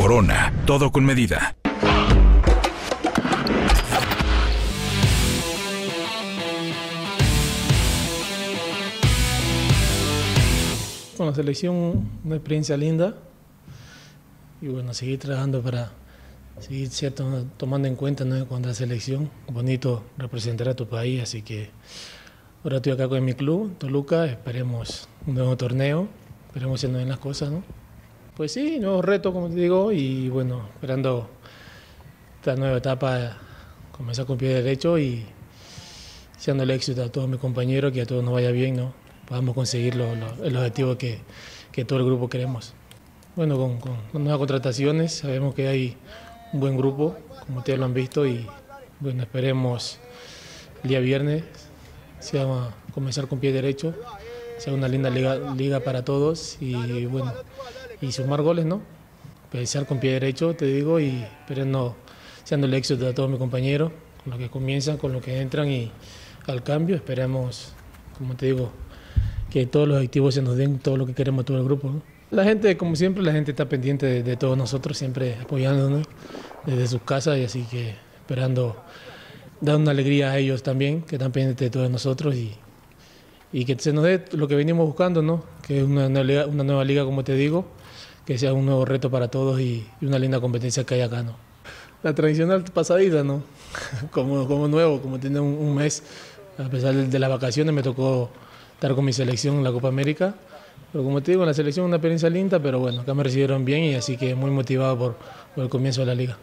Corona, todo con medida. Con la selección, una experiencia linda. Y bueno, seguir trabajando para seguir cierto, tomando en cuenta ¿no? cuando la selección. Bonito representar a tu país, así que ahora estoy acá con mi club, Toluca. Esperemos un nuevo torneo, esperemos haciendo bien las cosas, ¿no? Pues sí, nuevo reto, como te digo, y bueno, esperando esta nueva etapa, comenzar con pie derecho y siendo el éxito a todos mis compañeros, que a todos nos vaya bien, ¿no? Podamos conseguir el objetivo que, que, todo el grupo queremos. Bueno, con, nuevas contrataciones, sabemos que hay un buen grupo, como ustedes lo han visto, y bueno, esperemos el día viernes, se va a comenzar con pie derecho, sea una linda liga, liga para todos y bueno, y sumar goles, ¿no? Pensar con pie derecho, te digo, y esperando, siendo el éxito de todos mis compañeros, con los que comienzan, con los que entran y al cambio, esperamos, como te digo, que todos los objetivos se nos den todo lo que queremos todo el grupo. ¿no? La gente, como siempre, la gente está pendiente de, todos nosotros, siempre apoyándonos desde sus casas y así que esperando dar una alegría a ellos también, que están pendientes de todos nosotros y, y que se nos dé lo que venimos buscando, ¿no? que es una nueva liga, como te digo, que sea un nuevo reto para todos y, una linda competencia que hay acá. ¿no? La tradicional pasadita, ¿no? como, como nuevo, como tiene un, mes, a pesar de, las vacaciones me tocó estar con mi selección en la Copa América. Pero como te digo, la selección una experiencia linda, pero bueno, acá me recibieron bien y así que muy motivado por, por el comienzo de la liga.